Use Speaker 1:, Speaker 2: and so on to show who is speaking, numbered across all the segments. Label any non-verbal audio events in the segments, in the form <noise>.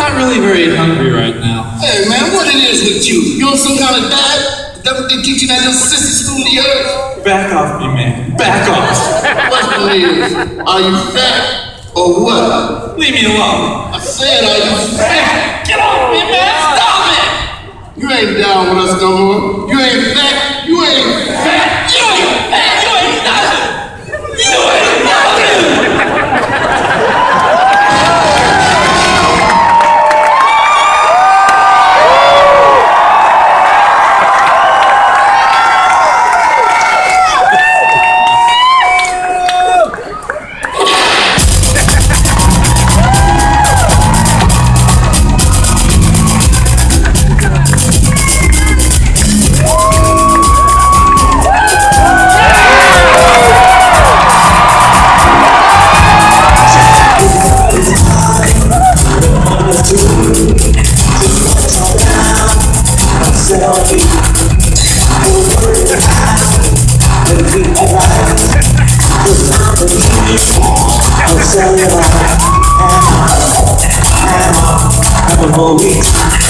Speaker 1: not really very hungry right now.
Speaker 2: Hey man, what it is with you? You on some kind of diet? That what they teach you that little sissy school of earth?
Speaker 1: Back off me, man. Back off. <laughs>
Speaker 2: What it is? Are you fat or what?
Speaker 1: Leave me alone.
Speaker 2: I said, are you fat? Get off me, man! Stop it! You ain't down with us no more. You ain't fat. Alright.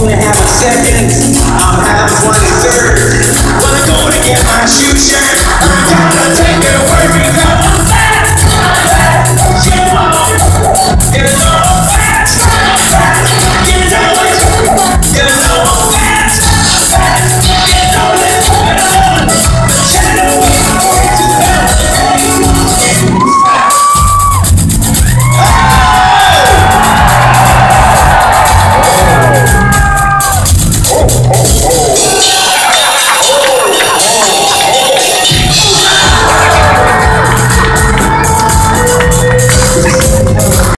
Speaker 2: only have a second, um, I'm half one third. Wanna go
Speaker 3: together?